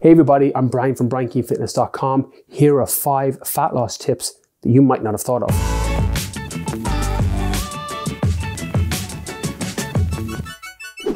Hey everybody, I'm Brian from BrianKeaneFitness.com. Here are five fat loss tips that you might not have thought of.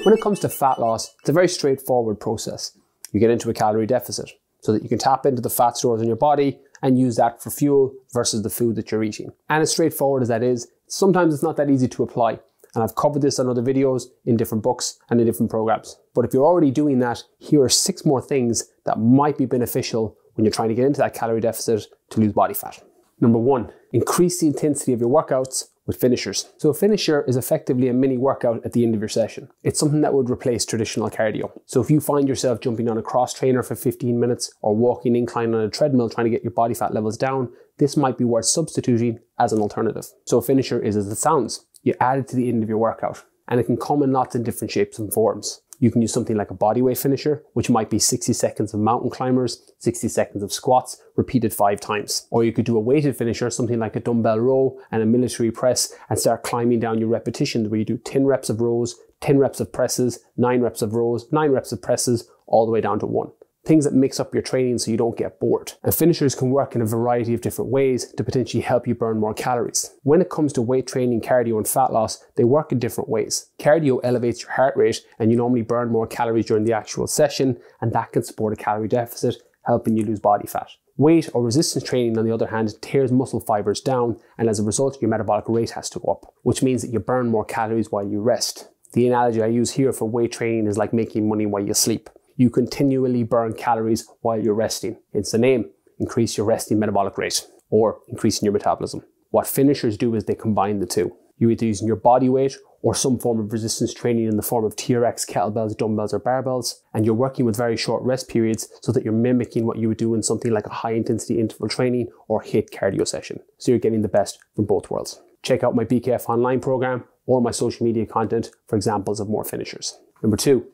When it comes to fat loss, it's a very straightforward process. You get into a calorie deficit so that you can tap into the fat stores in your body and use that for fuel versus the food that you're eating. And as straightforward as that is, sometimes it's not that easy to apply. And I've covered this on other videos in different books and in different programs. But if you're already doing that, here are six more things that might be beneficial when you're trying to get into that calorie deficit to lose body fat. Number one, increase the intensity of your workouts with finishers. So a finisher is effectively a mini workout at the end of your session. It's something that would replace traditional cardio. So if you find yourself jumping on a cross trainer for 15 minutes or walking incline on a treadmill trying to get your body fat levels down, this might be worth substituting as an alternative. So a finisher is as it sounds you add it to the end of your workout. And it can come in lots of different shapes and forms. You can use something like a bodyweight finisher, which might be 60 seconds of mountain climbers, 60 seconds of squats, repeated five times. Or you could do a weighted finisher, something like a dumbbell row and a military press, and start climbing down your repetitions where you do 10 reps of rows, 10 reps of presses, 9 reps of rows, 9 reps of presses, all the way down to 1 things that mix up your training so you don't get bored. And finishers can work in a variety of different ways to potentially help you burn more calories. When it comes to weight training, cardio, and fat loss, they work in different ways. Cardio elevates your heart rate, and you normally burn more calories during the actual session, and that can support a calorie deficit, helping you lose body fat. Weight or resistance training, on the other hand, tears muscle fibers down, and as a result, your metabolic rate has to go up, which means that you burn more calories while you rest. The analogy I use here for weight training is like making money while you sleep you continually burn calories while you're resting. It's the name, increase your resting metabolic rate or increasing your metabolism. What finishers do is they combine the two. You're either using your body weight or some form of resistance training in the form of TRX, kettlebells, dumbbells, or barbells, and you're working with very short rest periods so that you're mimicking what you would do in something like a high intensity interval training or HIIT cardio session. So you're getting the best from both worlds. Check out my BKF online program or my social media content for examples of more finishers. Number two,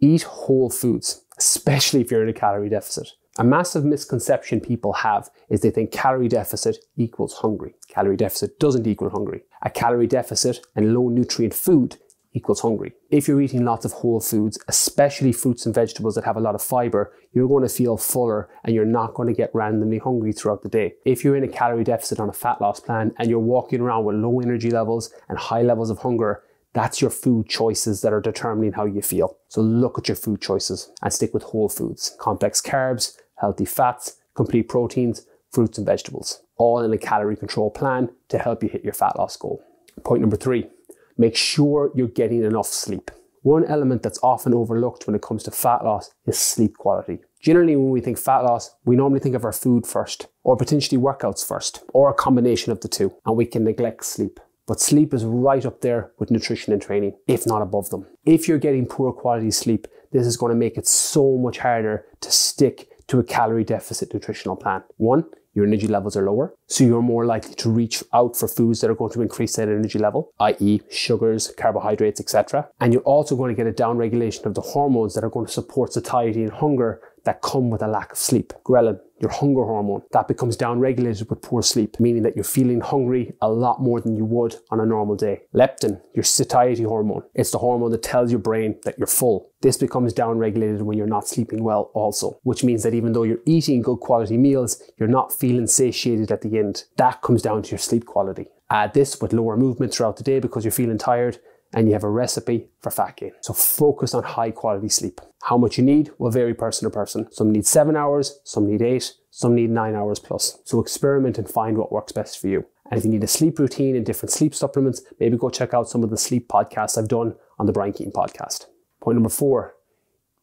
Eat whole foods, especially if you're in a calorie deficit. A massive misconception people have is they think calorie deficit equals hungry. Calorie deficit doesn't equal hungry. A calorie deficit and low nutrient food equals hungry. If you're eating lots of whole foods, especially fruits and vegetables that have a lot of fiber, you're going to feel fuller and you're not going to get randomly hungry throughout the day. If you're in a calorie deficit on a fat loss plan and you're walking around with low energy levels and high levels of hunger, that's your food choices that are determining how you feel. So look at your food choices and stick with whole foods, complex carbs, healthy fats, complete proteins, fruits and vegetables, all in a calorie control plan to help you hit your fat loss goal. Point number three, make sure you're getting enough sleep. One element that's often overlooked when it comes to fat loss is sleep quality. Generally, when we think fat loss, we normally think of our food first, or potentially workouts first, or a combination of the two, and we can neglect sleep. But sleep is right up there with nutrition and training, if not above them. If you're getting poor quality sleep, this is going to make it so much harder to stick to a calorie deficit nutritional plan. One, your energy levels are lower, so you're more likely to reach out for foods that are going to increase that energy level, i.e., sugars, carbohydrates, etc. And you're also going to get a downregulation of the hormones that are going to support satiety and hunger that come with a lack of sleep. Ghrelin, your hunger hormone, that becomes downregulated with poor sleep, meaning that you're feeling hungry a lot more than you would on a normal day. Leptin, your satiety hormone, it's the hormone that tells your brain that you're full. This becomes downregulated when you're not sleeping well also, which means that even though you're eating good quality meals, you're not feeling satiated at the end. That comes down to your sleep quality. Add this with lower movement throughout the day because you're feeling tired, and you have a recipe for fat gain. So focus on high quality sleep. How much you need will vary person to person. Some need seven hours, some need eight, some need nine hours plus. So experiment and find what works best for you. And if you need a sleep routine and different sleep supplements, maybe go check out some of the sleep podcasts I've done on the Brian Keane podcast. Point number four,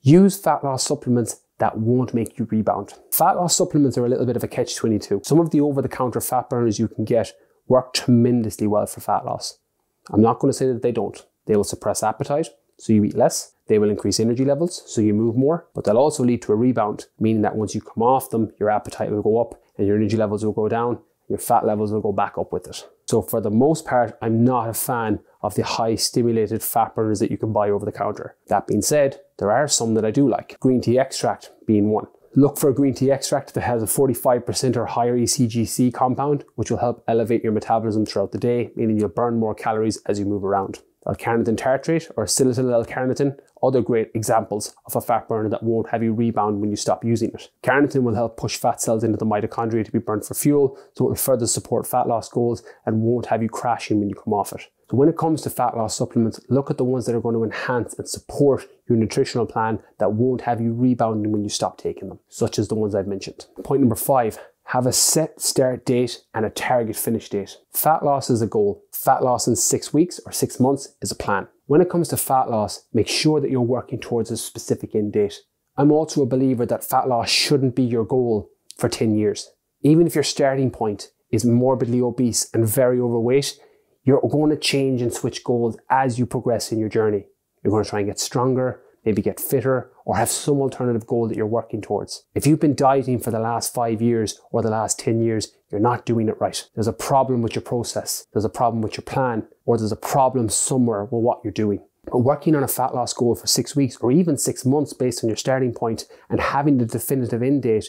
use fat loss supplements that won't make you rebound. Fat loss supplements are a little bit of a catch 22. Some of the over the counter fat burners you can get work tremendously well for fat loss. I'm not going to say that they don't. They will suppress appetite, so you eat less. They will increase energy levels, so you move more, but they'll also lead to a rebound, meaning that once you come off them, your appetite will go up and your energy levels will go down, your fat levels will go back up with it. So for the most part, I'm not a fan of the high stimulated fat burners that you can buy over the counter. That being said, there are some that I do like, green tea extract being one. Look for a green tea extract that has a 45% or higher ECGC compound, which will help elevate your metabolism throughout the day, meaning you'll burn more calories as you move around. L-carnitine tartrate or acetyl L-carnitine, other great examples of a fat burner that won't have you rebound when you stop using it. Carnitine will help push fat cells into the mitochondria to be burned for fuel, so it will further support fat loss goals and won't have you crashing when you come off it. So when it comes to fat loss supplements, look at the ones that are going to enhance and support your nutritional plan that won't have you rebounding when you stop taking them, such as the ones I've mentioned. Point number five, have a set start date and a target finish date. Fat loss is a goal. Fat loss in six weeks or six months is a plan. When it comes to fat loss, make sure that you're working towards a specific end date. I'm also a believer that fat loss shouldn't be your goal for 10 years. Even if your starting point is morbidly obese and very overweight, you're going to change and switch goals as you progress in your journey. You're going to try and get stronger, maybe get fitter, or have some alternative goal that you're working towards. If you've been dieting for the last five years or the last 10 years, you're not doing it right. There's a problem with your process, there's a problem with your plan, or there's a problem somewhere with what you're doing. But working on a fat loss goal for six weeks or even six months based on your starting point and having the definitive end date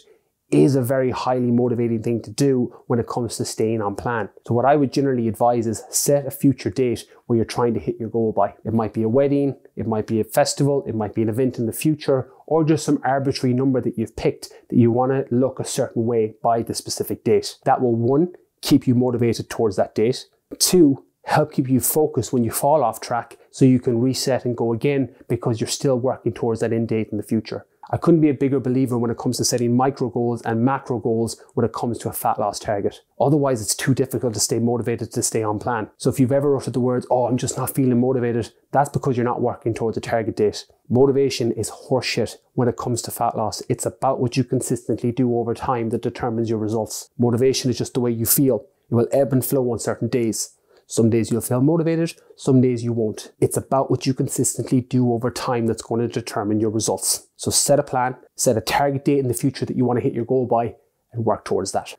is a very highly motivating thing to do when it comes to staying on plan. So what I would generally advise is set a future date where you're trying to hit your goal by. It might be a wedding, it might be a festival, it might be an event in the future, or just some arbitrary number that you've picked that you want to look a certain way by the specific date. That will one, keep you motivated towards that date. Two, help keep you focused when you fall off track so you can reset and go again because you're still working towards that end date in the future. I couldn't be a bigger believer when it comes to setting micro goals and macro goals when it comes to a fat loss target. Otherwise, it's too difficult to stay motivated to stay on plan. So if you've ever uttered the words, oh, I'm just not feeling motivated, that's because you're not working towards a target date. Motivation is horseshit when it comes to fat loss. It's about what you consistently do over time that determines your results. Motivation is just the way you feel. It will ebb and flow on certain days. Some days you'll feel motivated, some days you won't. It's about what you consistently do over time that's going to determine your results. So set a plan, set a target date in the future that you want to hit your goal by, and work towards that.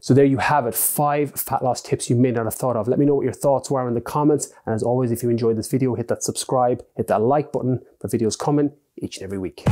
So there you have it, five fat loss tips you may not have thought of. Let me know what your thoughts were in the comments. And as always, if you enjoyed this video, hit that subscribe, hit that like button for videos coming each and every week.